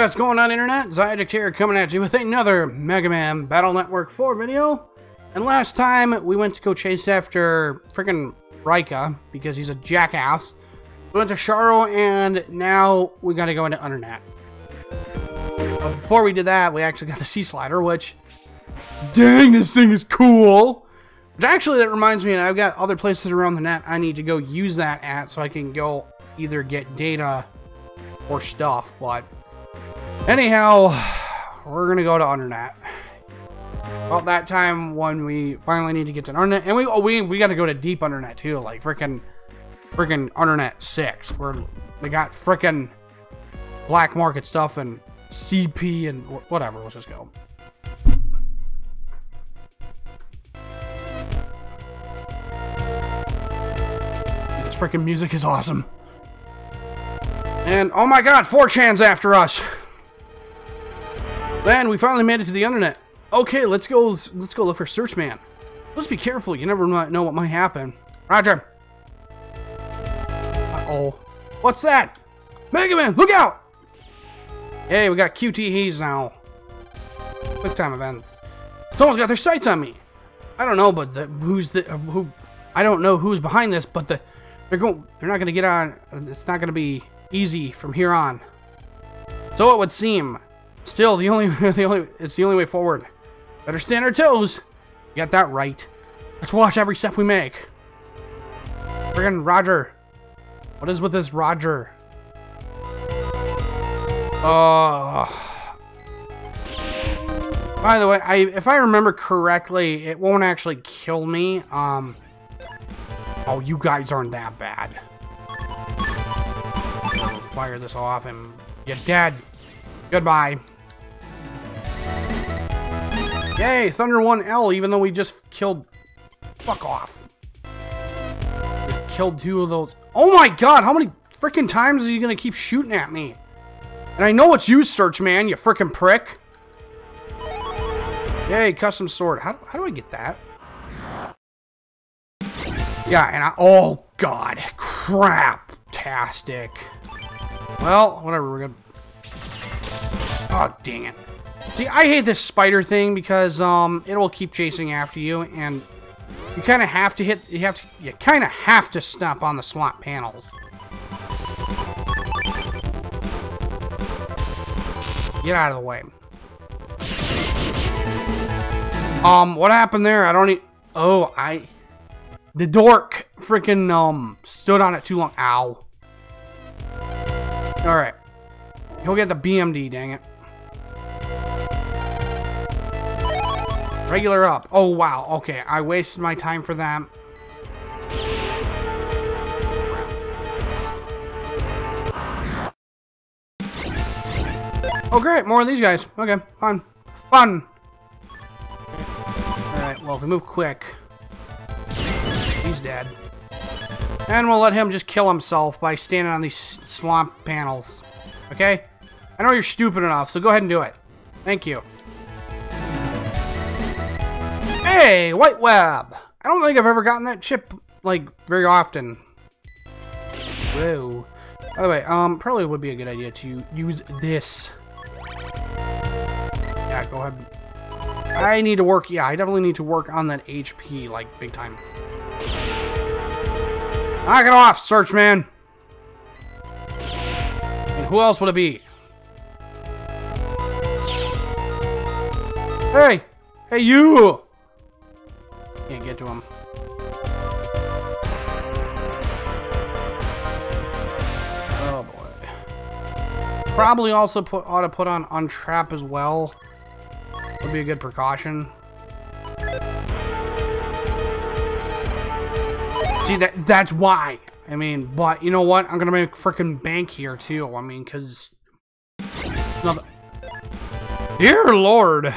what's going on internet? Xiagax here coming at you with another Mega Man Battle Network 4 video. And last time we went to go chase after freaking Raika because he's a jackass. We went to Sharo and now we gotta go into Undernet. But before we did that, we actually got the Sea Slider, which... Dang, this thing is cool! Which actually, that reminds me, I've got other places around the net I need to go use that at so I can go either get data or stuff, but... Anyhow, we're gonna go to Undernet. About that time when we finally need to get to Undernet, and we oh, we we got to go to Deep Undernet too, like freaking freaking Undernet six, where they got freaking black market stuff and CP and whatever. Let's just go. This freaking music is awesome. And oh my god, 4chan's after us. Man, we finally made it to the internet. Okay, let's go. Let's go look for Searchman. Let's be careful. You never know what might happen. Roger. Uh oh. What's that? Mega Man, look out! Hey, we got QTEs now. Quick time events. Someone's got their sights on me. I don't know, but the, who's the uh, who? I don't know who's behind this, but the they're going. They're not going to get on. It's not going to be easy from here on. So it would seem. Still, the only, the only, it's the only way forward. Better stand our toes. You got that right. Let's watch every step we make. Friggin' Roger. What is with this Roger? Uh. By the way, I if I remember correctly, it won't actually kill me. Um. Oh, you guys aren't that bad. Fire this off and you're dead. Goodbye. Yay, Thunder 1L, even though we just killed... Fuck off. We killed two of those. Oh my god, how many freaking times are you gonna keep shooting at me? And I know it's you, Search Man, you freaking prick. Yay, custom sword. How, how do I get that? Yeah, and I... Oh, God. Crap-tastic. Well, whatever, we're good. Oh, dang it. See, I hate this spider thing because um, it will keep chasing after you, and you kind of have to hit. You have to. You kind of have to stop on the swamp panels. Get out of the way. Um, what happened there? I don't. Oh, I. The dork freaking um stood on it too long. Ow. All right. He'll get the BMD. Dang it. Regular up. Oh, wow. Okay, I wasted my time for that. Oh, great. More of these guys. Okay, fun. Fun. Alright, well, if we move quick... He's dead. And we'll let him just kill himself by standing on these swamp panels. Okay? I know you're stupid enough, so go ahead and do it. Thank you. Hey, White Web! I don't think I've ever gotten that chip, like, very often. Whoa. By the way, um, probably would be a good idea to use this. Yeah, go ahead. I need to work, yeah, I definitely need to work on that HP, like, big time. Knock it off, Search Man! And who else would it be? Hey! Hey, you! Can't get to him. Oh boy. Probably also put ought to put on untrap as well. Would be a good precaution. See that that's why. I mean, but you know what? I'm gonna make freaking bank here too. I mean, cause Dear Lord.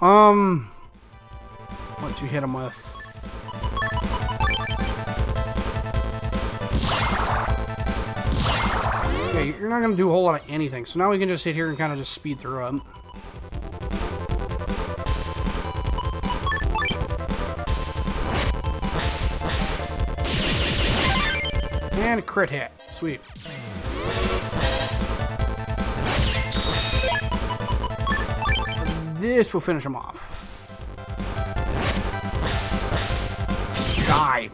Um what you hit him with. Okay, you're not going to do a whole lot of anything. So now we can just sit here and kind of just speed through them. And a crit hit. Sweet. this will finish him off. Die.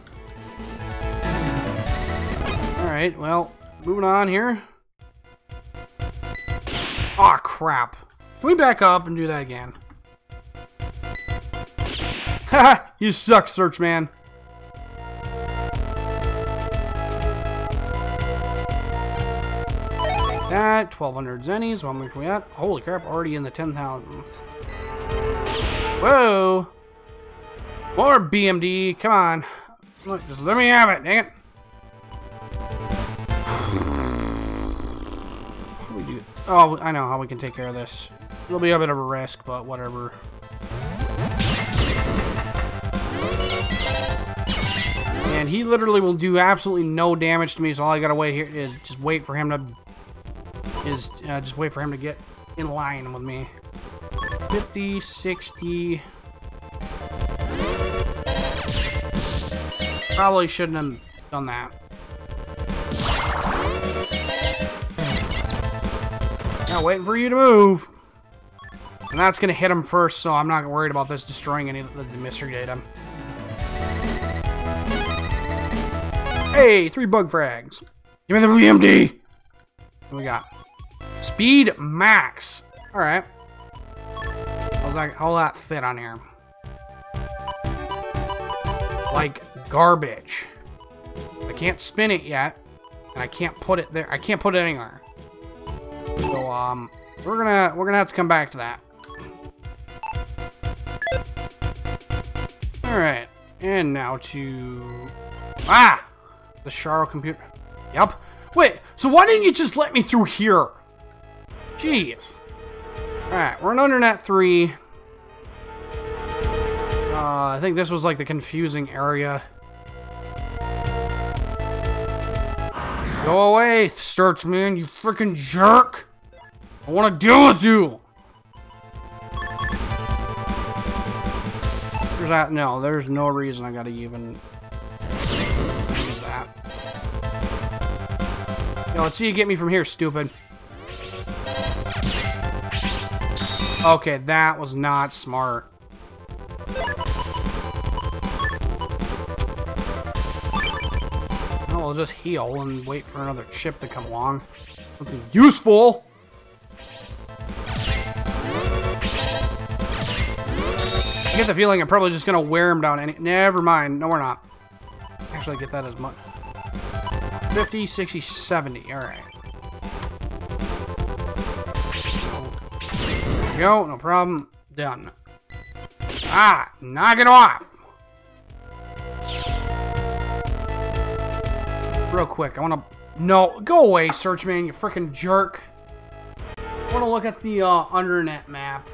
Alright, well, moving on here. Crap. Can we back up and do that again? Haha, you suck, Search Man. that. 1200 zennies. How much we at? Holy crap, already in the 10,000s. Whoa! More BMD. Come on. Just let me have it, dang it. Oh, I know how we can take care of this. It'll be a bit of a risk, but whatever. And he literally will do absolutely no damage to me, so all I gotta wait here is just wait for him to is uh, just wait for him to get in line with me. 50, 60. Probably shouldn't have done that. Now waiting for you to move. And that's going to hit him first, so I'm not worried about this destroying any of the, mystery data. Hey, three bug frags. Give me the BMD. What we got? Speed max. All right. How's that? How that fit on here? Like garbage. I can't spin it yet, and I can't put it there. I can't put it anywhere. So um, we're gonna we're gonna have to come back to that. All right, and now to ah, the Sharo computer. Yep. Wait. So why didn't you just let me through here? Jeez. Alright, we're in Undernet 3. Uh, I think this was like the confusing area. Go away, search man, you freaking jerk! I want to deal with you! There's that. No, there's no reason I gotta even use that. Yo, let's see you get me from here, stupid. Okay, that was not smart. We'll just heal and wait for another chip to come along. Something useful! I get the feeling I'm probably just gonna wear him down any- Never mind. No, we're not. Actually, get that as much. 50, 60, 70. Alright. go, no problem. Done. Ah, knock it off! Real quick, I want to... No, go away, Search Man, you freaking jerk. I want to look at the uh, Undernet map.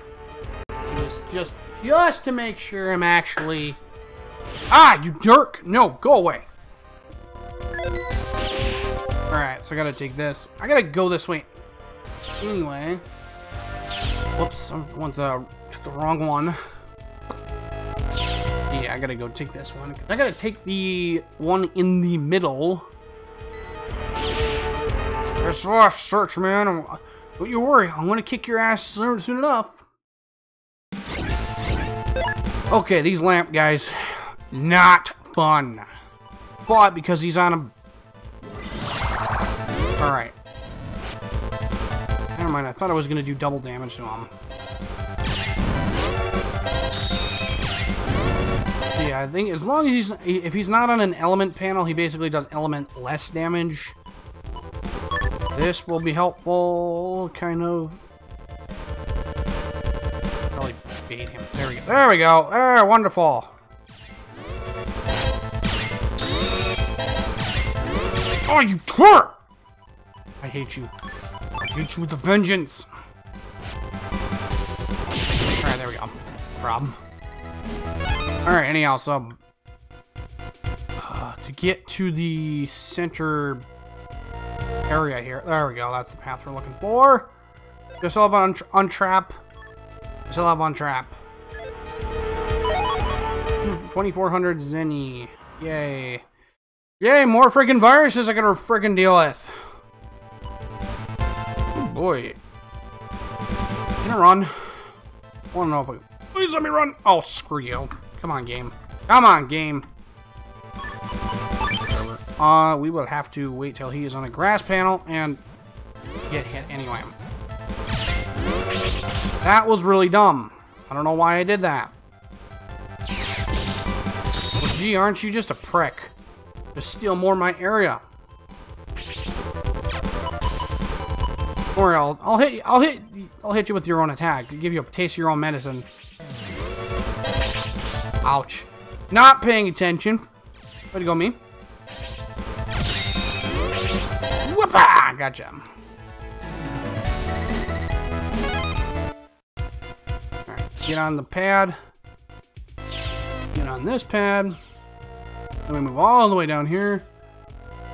Just, just, just to make sure I'm actually... Ah, you jerk! No, go away. Alright, so I gotta take this. I gotta go this way. Anyway... Whoops, I went, uh, took the wrong one. Yeah, I gotta go take this one. I gotta take the one in the middle. It's off, search, man. Don't you worry, I'm gonna kick your ass soon, soon enough. Okay, these lamp guys, not fun. But because he's on a... Alright. Never mind, I thought I was to do double damage to him. Yeah, I think as long as he's... If he's not on an element panel, he basically does element less damage. This will be helpful, kind of. Probably bait him. There we go. There we go. There, wonderful. Oh, you twerp! I hate you. Hit you with a vengeance. Alright, there we go. Problem. Alright, anyhow, so... Uh, to get to the center area here. There we go, that's the path we're looking for. Just all about on, trap. Just all on trap. Hmm, 2400 Zenny. Yay. Yay, more freaking viruses I gotta freaking deal with boy. Can I run? I wanna know if I Please let me run! Oh, screw you. Come on, game. Come on, game. Uh, we will have to wait till he is on a grass panel and get hit anyway. That was really dumb. I don't know why I did that. Well, gee, aren't you just a prick? Just steal more of my area. Or I'll I'll hit I'll hit I'll hit you with your own attack. Give you a taste of your own medicine. Ouch. Not paying attention. Way to go, me. Whoopah! Gotcha. Get on the pad. Get on this pad. Then we move all the way down here.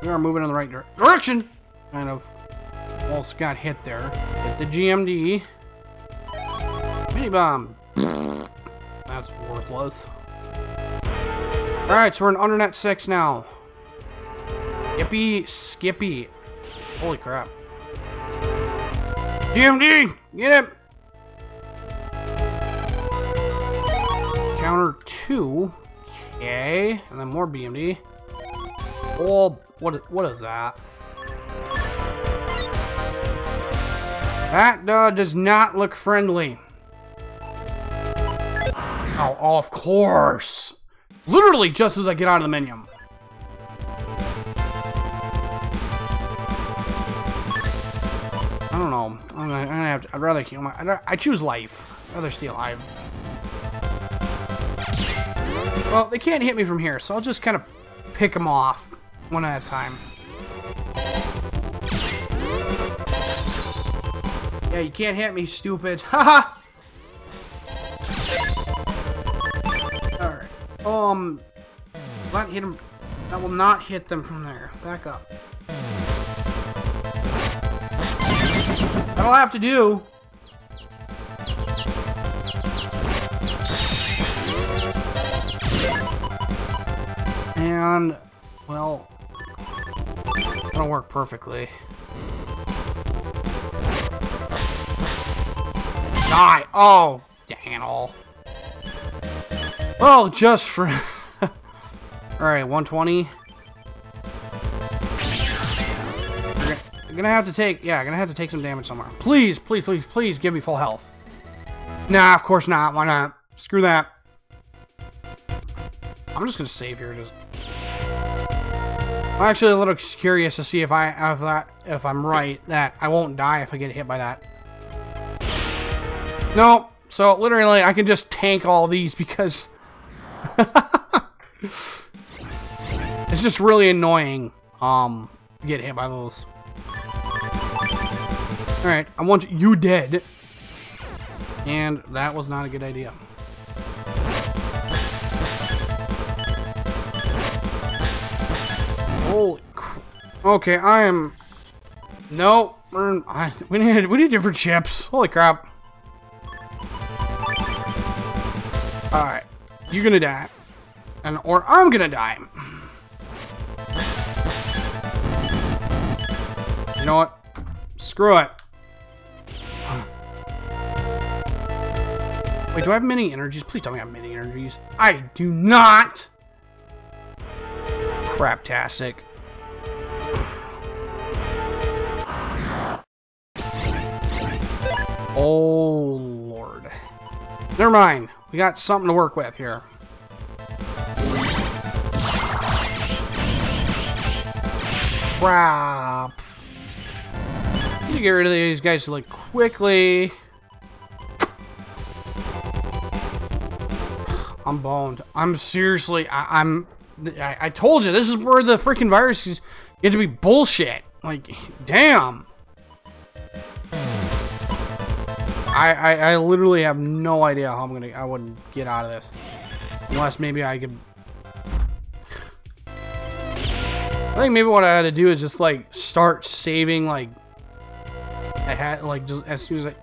We are moving in the right direction. Kind of almost got hit there. Hit the GMD. Mini bomb. That's worthless. Alright, so we're in Undernet 6 now. Skippy, Skippy. Holy crap. GMD! Get it! Counter 2. Okay. And then more BMD. Oh, what, what is that? That uh, does not look friendly. Oh, of course. Literally just as I get out of the menu. Don't know. I'm gonna, I'm gonna have to. I'd rather kill my. I'd, I choose life. I'd rather stay alive. Well, they can't hit me from here, so I'll just kind of pick them off one at a time. Yeah, you can't hit me, stupid. Haha! Alright. Um, not hit him. That will not hit them from there. Back up. That'll have to do. And, well, that'll work perfectly. Die! Oh, Daniel. Well, just for... Alright, 120. I'm gonna have to take... Yeah, I'm gonna have to take some damage somewhere. Please, please, please, please give me full health. Nah, of course not. Why not? Screw that. I'm just gonna save here. Just... I'm actually a little curious to see if I if that if I'm right that I won't die if I get hit by that. No, so literally I can just tank all these because it's just really annoying, um, get hit by those. Alright, I want you dead. And that was not a good idea. Holy Okay, I am... No, I, we need we need different chips. Holy crap. Alright. You're gonna die. And or I'm gonna die. You know what? Screw it. Wait, do I have many energies? Please tell me I have many energies. I do not! Craptastic. Oh, Lord. Never mind. We got something to work with here. Crap. Let me get rid of these guys like quickly. I'm boned. I'm seriously, I, am I, I, told you, this is where the freaking viruses get to be bullshit. Like, damn. I, I, I literally have no idea how I'm gonna I would get out of this. Unless maybe I could I think maybe what I had to do is just like start saving like I had like just as soon as I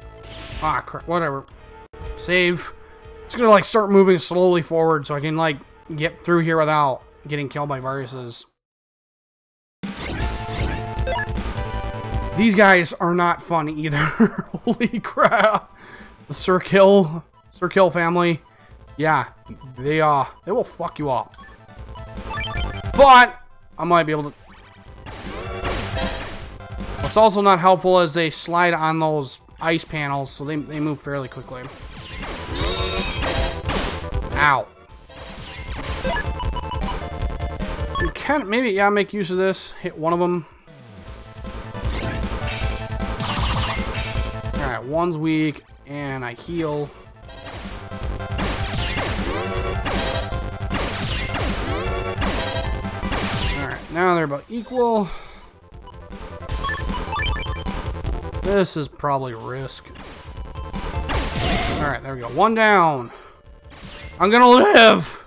ah crap whatever save it's gonna like start moving slowly forward so I can like get through here without getting killed by viruses. These guys are not fun either. Holy crap. The Cirkill, Sir Kill family, yeah, they uh they will fuck you up. But I might be able to. What's also not helpful is they slide on those ice panels, so they they move fairly quickly. Ow. You can maybe yeah make use of this. Hit one of them. All right, one's weak, and I heal. Alright, now they're about equal. This is probably risk. Alright, there we go. One down. I'm gonna live!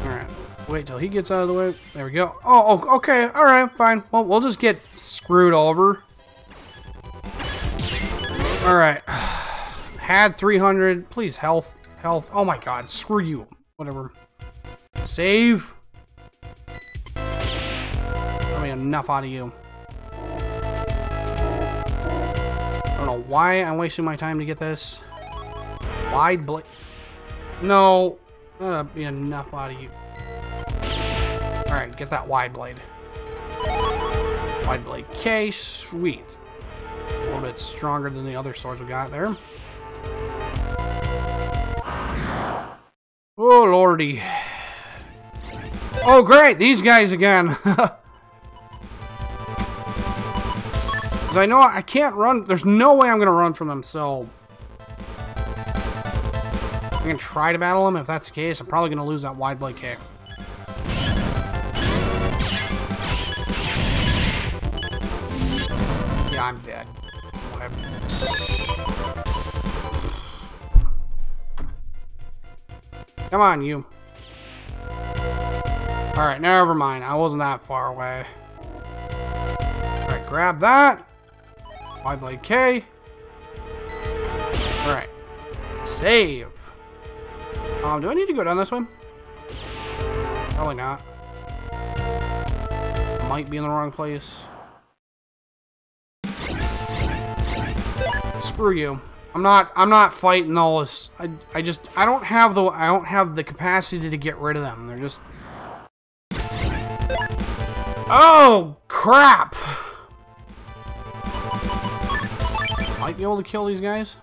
Alright. Wait till he gets out of the way. There we go. Oh, oh okay. Alright, fine. Well, we'll just get screwed over. Alright. Had 300. Please, health. Health. Oh my god. Screw you. Whatever. Save. I mean, enough out of you. Why I'm wasting my time to get this. Wide blade. No. That'll be enough out of you. Alright, get that wide blade. Wide blade case. Sweet. A little bit stronger than the other swords we got there. Oh, lordy. Oh, great! These guys again! Because I know I can't run. There's no way I'm going to run from them, so... I'm going to try to battle them. If that's the case, I'm probably going to lose that wide blade kick. Yeah, I'm dead. Come on, you. Alright, never mind. I wasn't that far away. Alright, grab that. Wide blade K. Alright. Save. Um, do I need to go down this one? Probably not. Might be in the wrong place. Screw you. I'm not I'm not fighting those. I I just I don't have the I don't have the capacity to get rid of them. They're just Oh crap. Might be able to kill these guys.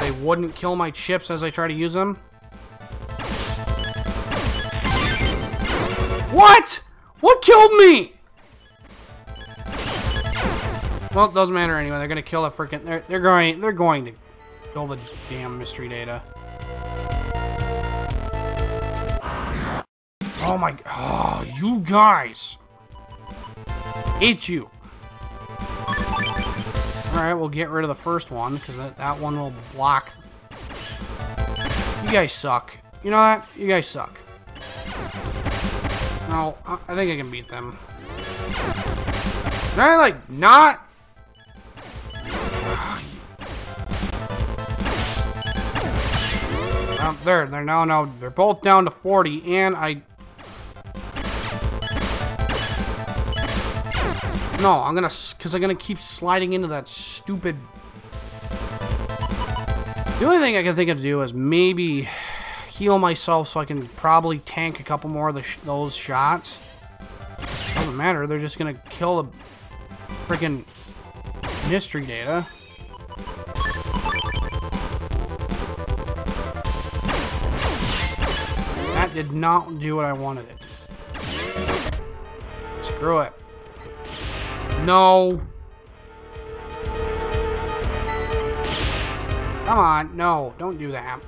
They wouldn't kill my chips as I try to use them. What? What killed me? Well, it doesn't matter anyway. They're gonna kill a freaking. They're they're going. They're going to kill the damn mystery data. Oh my. Oh, you guys. Hate you. Alright, we'll get rid of the first one, because that, that one will block. You guys suck. You know what? You guys suck. No, I think I can beat them. Can I, like, not there, they're now, now, they're both down to 40, and I... No, I'm gonna, because I'm gonna keep sliding into that stupid... The only thing I can think of to do is maybe heal myself so I can probably tank a couple more of sh those shots. Doesn't matter, they're just gonna kill the freaking mystery data. That did not do what I wanted it. Screw it. No. Come on, no, don't do that.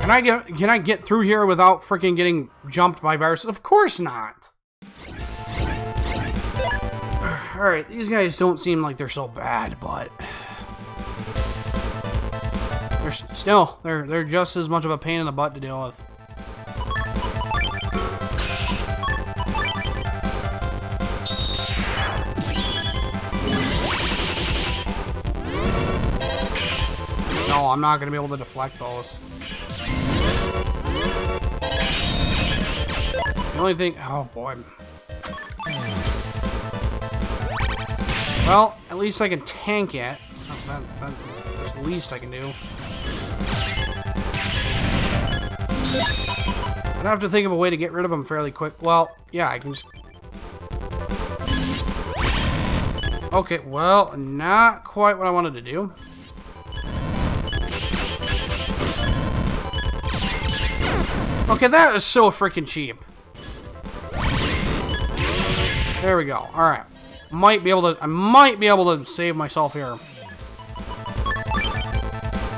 Can I get can I get through here without freaking getting jumped by viruses? Of course not. Alright, these guys don't seem like they're so bad, but they're still, they're, they're just as much of a pain in the butt to deal with. I'm not going to be able to deflect those. The only thing... Oh, boy. Well, at least I can tank it. That, that, that's the least I can do. I'd have to think of a way to get rid of them fairly quick. Well, yeah, I can just... Okay, well, not quite what I wanted to do. Okay, that is so freaking cheap. There we go. Alright. Might be able to... I might be able to save myself here.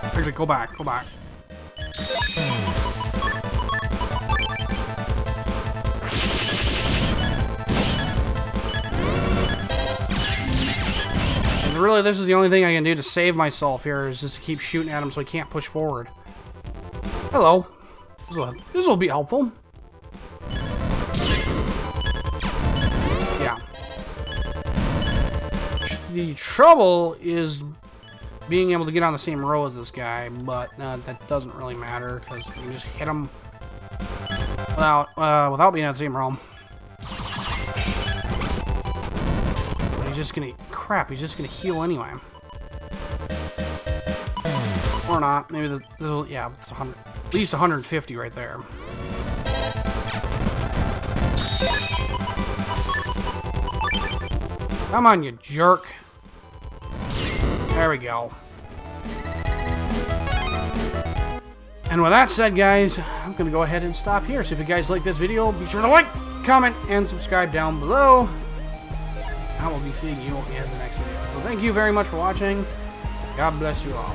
Actually, go back. Go back. And really, this is the only thing I can do to save myself here, is just to keep shooting at him so he can't push forward. Hello. This will be helpful. Yeah. The trouble is being able to get on the same row as this guy, but uh, that doesn't really matter because you can just hit him without uh, without being on the same row. But he's just gonna crap. He's just gonna heal anyway, or not. Maybe the, the yeah, it's 100. At least 150 right there. Come on, you jerk. There we go. And with that said, guys, I'm going to go ahead and stop here. So if you guys like this video, be sure to like, comment, and subscribe down below. I will be seeing you in the next video. So thank you very much for watching. God bless you all.